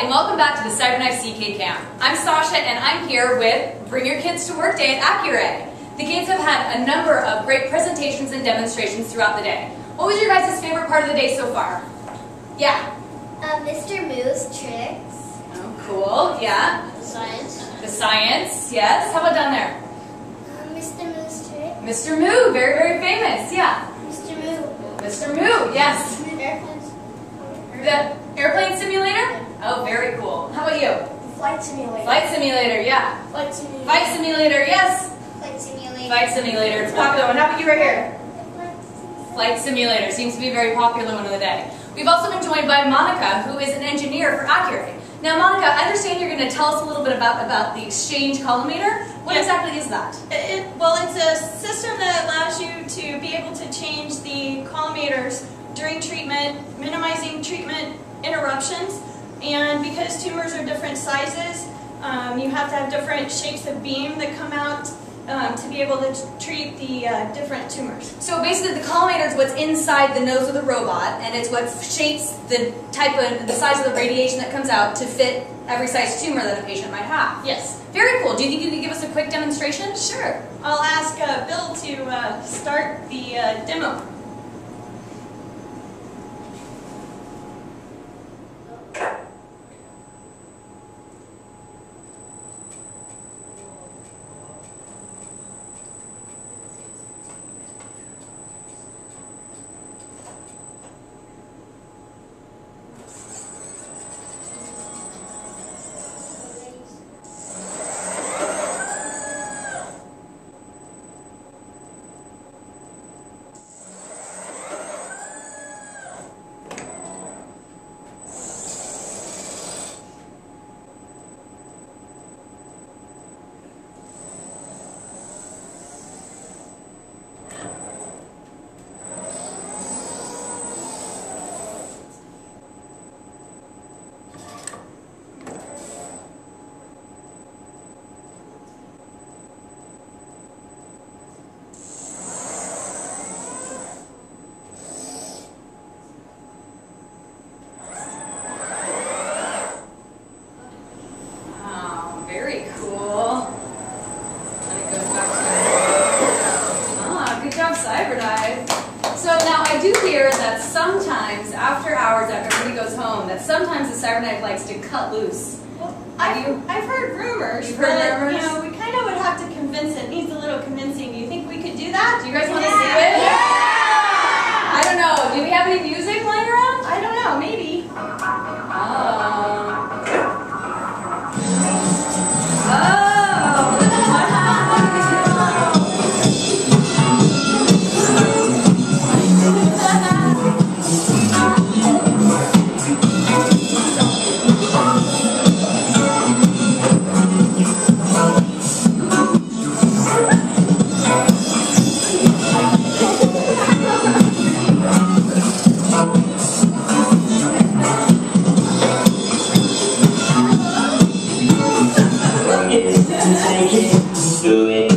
and welcome back to the CyberKnife CK Cam. I'm Sasha, and I'm here with Bring Your Kids to Work Day at Accuray. The kids have had a number of great presentations and demonstrations throughout the day. What was your guys' favorite part of the day so far? Yeah. Uh, Mr. Moo's tricks. Oh, cool. Yeah. The science. The science. Yes. How about down there? Uh, Mr. Moo's trick. Mr. Moo, very, very famous. Yeah. Mr. Moo. Mr. Moo, yes. Airplanes. The airplane simulator? Oh, very cool. How about you? Flight simulator. Flight simulator, yeah. Flight simulator. Fight simulator, yes. Flight simulator. Fight simulator, it's a popular one. How about you right here? Flight Simulator seems to be a very popular one of the day. We've also been joined by Monica, who is an engineer for Accuray. Now, Monica, I understand you're going to tell us a little bit about, about the Xchange Collimator. What Yes. exactly is that? It, well, it's a system that allows you to be able to change the collimators during treatment, minimizing treatment interruptions. And because tumors are different sizes, um, you have to have different shapes of beam that come out um, to be able to treat the uh, different tumors. So basically, the collimator is what's inside the nose of the robot, and it's what shapes the type of the size of the radiation that comes out to fit every size tumor that a patient might have. Yes. Very cool. Do you think you could give us a quick demonstration? Sure. I'll ask uh, Bill to uh, start the uh, demo. Wow, very cool. And it goes back to Ah, good job, CyberKnife. So now I do hear that sometimes after hours, after everybody goes home, that sometimes the CyberKnife likes to cut loose. Well, I've, you- I've heard rumors, You've heard rumors? you know, it, do it.